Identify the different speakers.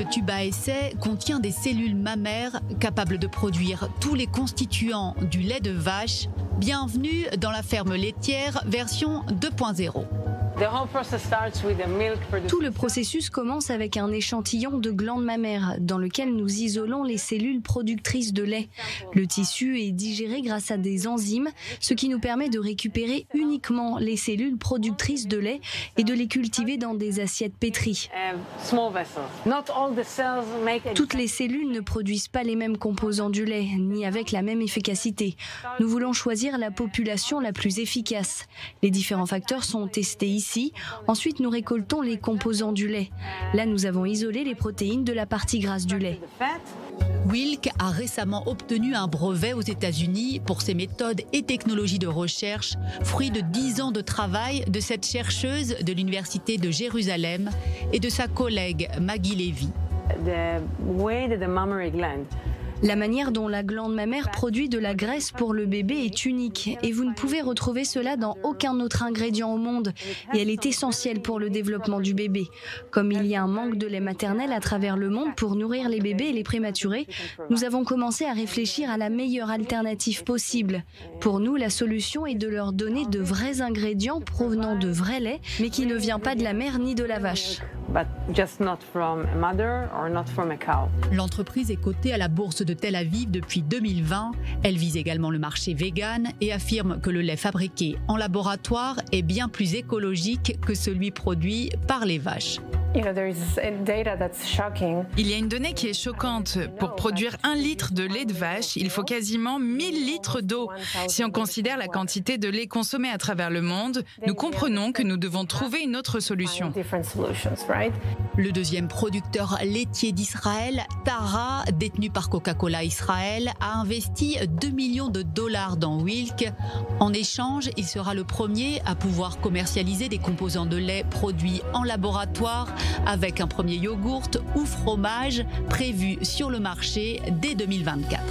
Speaker 1: Ce tube à essai contient des cellules mammaires capables de produire tous les constituants du lait de vache. Bienvenue dans la ferme laitière version 2.0.
Speaker 2: Tout le processus commence avec un échantillon de glandes mammaires dans lequel nous isolons les cellules productrices de lait. Le tissu est digéré grâce à des enzymes, ce qui nous permet de récupérer uniquement les cellules productrices de lait et de les cultiver dans des assiettes pétries. Toutes les cellules ne produisent pas les mêmes composants du lait, ni avec la même efficacité. Nous voulons choisir la population la plus efficace. Les différents facteurs sont testés ici Ensuite, nous récoltons les composants du lait. Là, nous avons isolé les protéines de la partie grasse du lait.
Speaker 1: Wilk a récemment obtenu un brevet aux États-Unis pour ses méthodes et technologies de recherche, fruit de 10 ans de travail de cette chercheuse de l'Université de Jérusalem et de sa collègue Maggie Levy.
Speaker 2: La manière dont la glande mammaire produit de la graisse pour le bébé est unique et vous ne pouvez retrouver cela dans aucun autre ingrédient au monde et elle est essentielle pour le développement du bébé. Comme il y a un manque de lait maternel à travers le monde pour nourrir les bébés et les prématurés, nous avons commencé à réfléchir à la meilleure alternative possible. Pour nous, la solution est de leur donner de vrais ingrédients provenant de vrai lait mais qui ne vient pas de la mère ni de la vache.
Speaker 1: L'entreprise est cotée à la bourse de Tel Aviv depuis 2020. Elle vise également le marché vegan et affirme que le lait fabriqué en laboratoire est bien plus écologique que celui produit par les vaches.
Speaker 3: Il y a une donnée qui est choquante. Pour produire un litre de lait de vache, il faut quasiment 1000 litres d'eau. Si on considère la quantité de lait consommé à travers le monde, nous comprenons que nous devons trouver une autre solution.
Speaker 1: Le deuxième producteur laitier d'Israël, Tara, détenu par Coca-Cola Israël, a investi 2 millions de dollars dans Wilk. En échange, il sera le premier à pouvoir commercialiser des composants de lait produits en laboratoire avec un premier yogourt ou fromage prévu sur le marché dès 2024.